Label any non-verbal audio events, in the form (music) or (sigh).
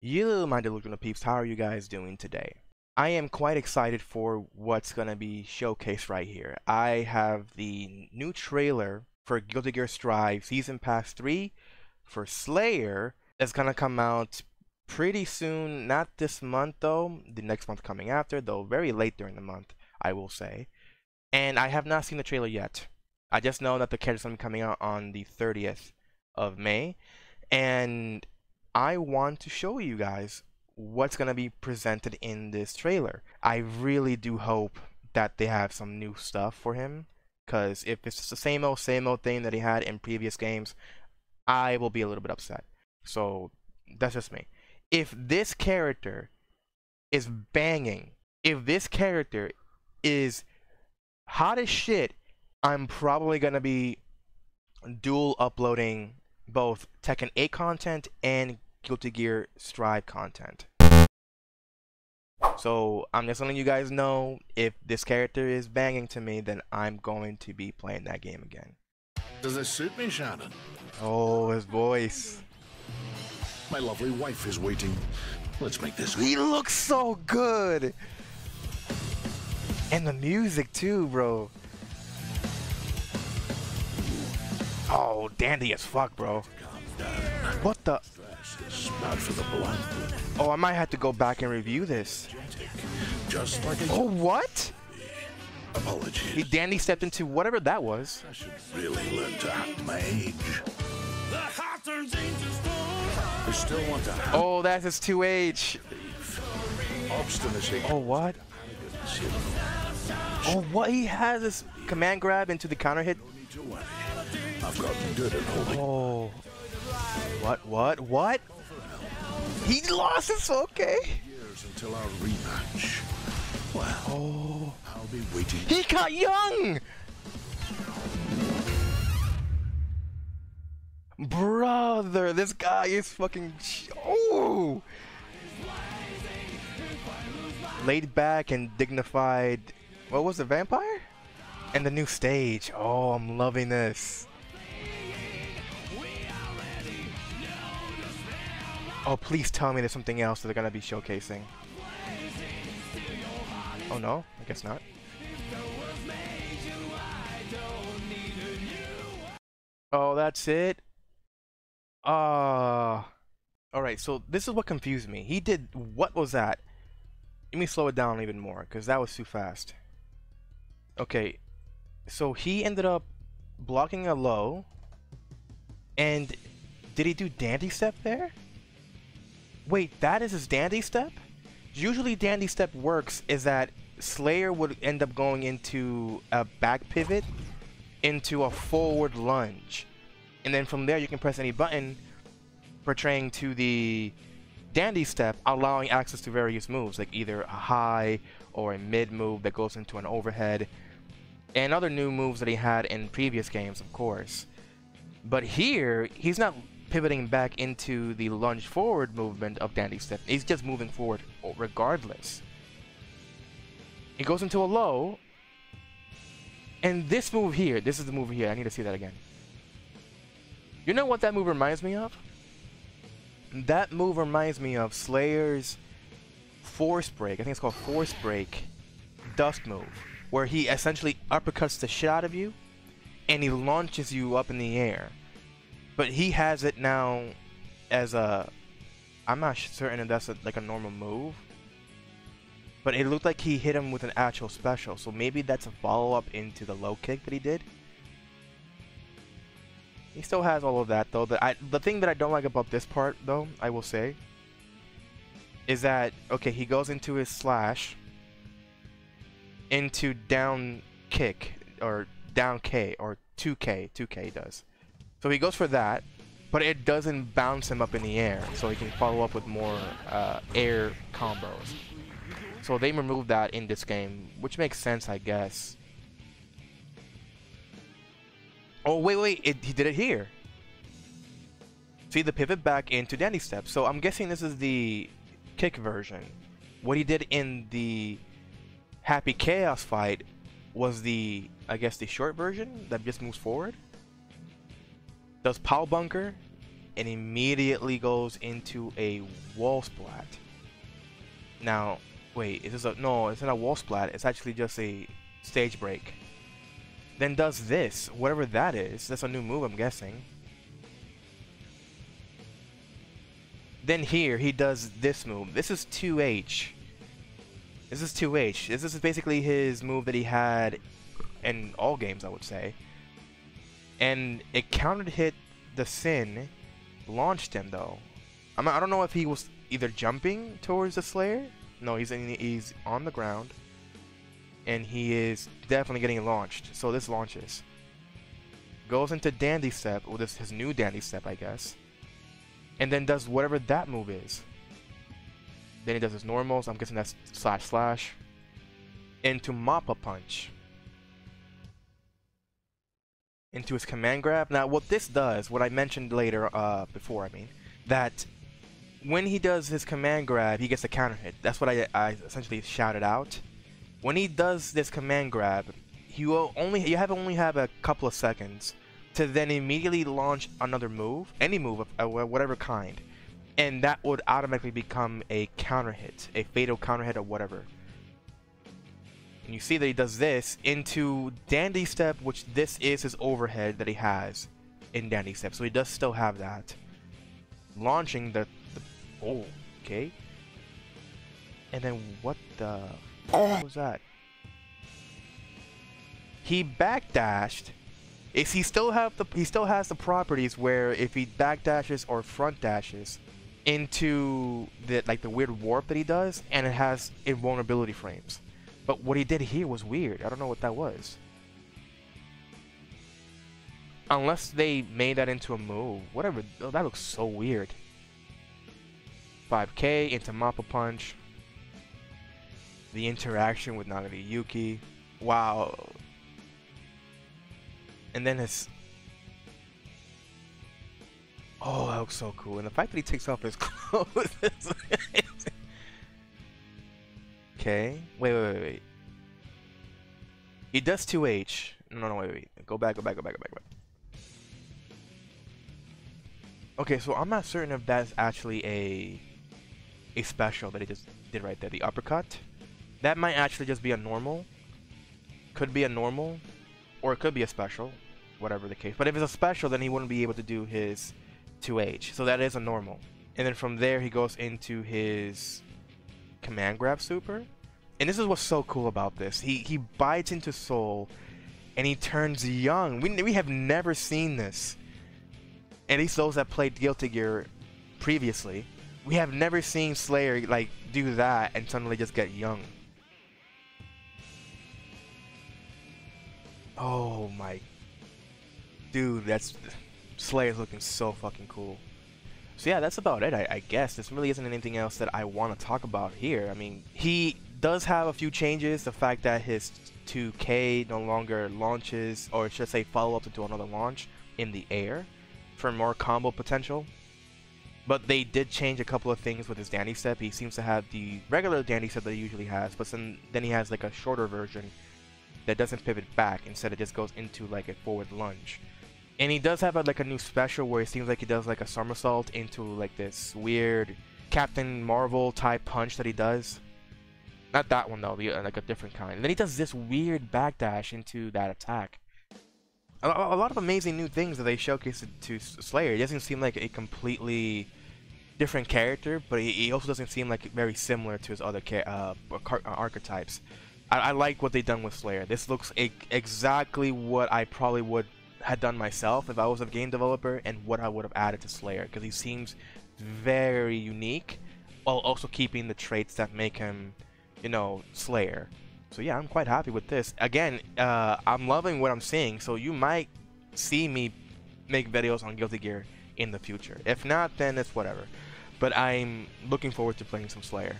You, my delusional peeps, how are you guys doing today? I am quite excited for what's going to be showcased right here. I have the new trailer for Guilty Gear Strive Season Pass 3 for Slayer that's going to come out pretty soon. Not this month though, the next month coming after, though very late during the month, I will say. And I have not seen the trailer yet. I just know that the character's to be coming out on the 30th of May. And I want to show you guys what's going to be presented in this trailer. I really do hope that they have some new stuff for him because if it's the same old same old thing that he had in previous games, I will be a little bit upset. So that's just me. If this character is banging, if this character is hot as shit, I'm probably gonna be dual uploading both Tekken 8 content and Guilty Gear Strive content. So I'm just letting you guys know if this character is banging to me, then I'm going to be playing that game again. Does this suit me, Sharon? Oh, his voice. My lovely wife is waiting. Let's make this. He looks so good. And the music too, bro. Oh, dandy as fuck, bro. What the? Oh, I might have to go back and review this. Oh, what? Apologies. He dandy stepped into whatever that was. I should really learn to hack my age. I still want to Oh, that's his 2H. obstinacy. Oh, what? Oh, what? He has this command grab into the counter hit. I've gotten good at holding Oh. What? What? What? He lost his okay. years until our rematch. Well, Oh. I'll be waiting. He got young! Brother, this guy is fucking. Oh! Laid back and dignified. What was the vampire? And the new stage. Oh, I'm loving this. Oh, please tell me there's something else that they're gonna be showcasing. Oh no, I guess not. Oh, that's it? Ah. Alright, so this is what confused me. He did, what was that? Let me slow it down even more, because that was too fast. Okay, so he ended up blocking a low, and did he do dandy step there? Wait, that is his dandy step? Usually dandy step works is that Slayer would end up going into a back pivot into a forward lunge. And then from there you can press any button portraying to the dandy step, allowing access to various moves, like either a high or a mid move that goes into an overhead, and other new moves that he had in previous games, of course. But here, he's not pivoting back into the lunge forward movement of dandy step. He's just moving forward regardless. He goes into a low, and this move here, this is the move here. I need to see that again. You know what that move reminds me of? That move reminds me of Slayer's Force Break. I think it's called Force Break Dust move, where he essentially uppercuts the shit out of you, and he launches you up in the air. But he has it now as a. I'm not certain if that's a, like a normal move. But it looked like he hit him with an actual special, so maybe that's a follow up into the low kick that he did. He still has all of that though. I, the thing that I don't like about this part though, I will say, is that okay, he goes into his slash into down kick or down K or 2K, 2K does. So he goes for that, but it doesn't bounce him up in the air, so he can follow up with more uh, air combos. So they removed that in this game, which makes sense, I guess. Oh wait, wait, it, he did it here. See the pivot back into dandy step. So I'm guessing this is the kick version. What he did in the Happy Chaos fight was the, I guess, the short version that just moves forward. Does Pilebunker, and immediately goes into a wall splat. Now, wait, is this a no? It's not a wall splat. It's actually just a stage break. Then does this, whatever that is. That's a new move, I'm guessing. Then here he does this move. This is 2H. This is 2H. This is basically his move that he had in all games, I would say. And it countered hit the Sin, launched him though. I'm, I don't know if he was either jumping towards the Slayer. No, he's in, he's on the ground, and he is definitely getting launched. So this launches. Goes into Dandy Step with his, his new Dandy Step, I guess, and then does whatever that move is. Then he does his normals. I'm guessing that's slash slash. Into Mappa Hunch into his command grab. Now, what this does, what I mentioned later, uh, before, I mean, that when he does his command grab, he gets a counter hit. That's what I, I essentially shouted out. When he does this command grab, you will only you have only have a couple of seconds to then immediately launch another move, any move of whatever kind, and that would automatically become a counter hit, a fatal counter hit or whatever. And you see that he does this into Dandy Step, which this is his overhead that he has in Dandy Step. So he does still have that. Launching the... the oh, okay. And then what the... What was that? He backdashed. Is he still have the he still has the properties where if he backdashes or front dashes into the like the weird warp that he does and it has invulnerability frames. But what he did here was weird. I don't know what that was. Unless they made that into a move. Whatever. Oh, that looks so weird. 5k into Mappa Hunch. The interaction with Nagoriyuki. Wow. And then his... Oh, that looks so cool. And the fact that he takes off his (laughs) clothes (laughs) Okay. Wait, wait, wait, wait. He does 2H. No, no, wait, wait. Go back, go back, go back, go back, go back. Okay, so I'm not certain if that's actually a a special that he just did right there. The uppercut. That might actually just be a normal. Could be a normal. Or it could be a special. Whatever the case. But if it's a special, then he wouldn't be able to do his 2H. So that is a normal. And then from there, he goes into his command grab super and this is what's so cool about this. He he bites into Sol, and he turns young. We we have never seen this. At least those that played Guilty Gear previously, we have never seen Slayer like do that and suddenly just get young. Oh my, dude, that's Slayer's looking so fucking cool. So yeah, that's about it, I, I guess. This really isn't anything else that I want to talk about here. I mean, he does have a few changes. The fact that his 2K no longer launches, or should I say follow up into another launch in the air for more combo potential. But they did change a couple of things with his Dandy Step. He seems to have the regular Dandy Step that he usually has, but then, then he has like a shorter version that doesn't pivot back. Instead, it just goes into like a forward lunge. And he does have a, like a new special where it seems like he does like a somersault into like this weird Captain Marvel type punch that he does. Not that one though, the, like a different kind. And then he does this weird backdash into that attack. A, a, lot of amazing new things that they showcased to Slayer. He doesn't seem like a completely different character, but he, he also doesn't seem like very similar to his other uh, uh, archetypes. I, I, like what they've done with Slayer. This looks exactly what I probably would had done myself if I was a game developer, and what I would have added to Slayer because he seems very unique, while also keeping the traits that make him you know, Slayer. So yeah, I'm quite happy with this. Again, uh, I'm loving what I'm seeing, so you might see me make videos on Guilty Gear in the future. If not, then it's whatever. But I'm looking forward to playing some Slayer.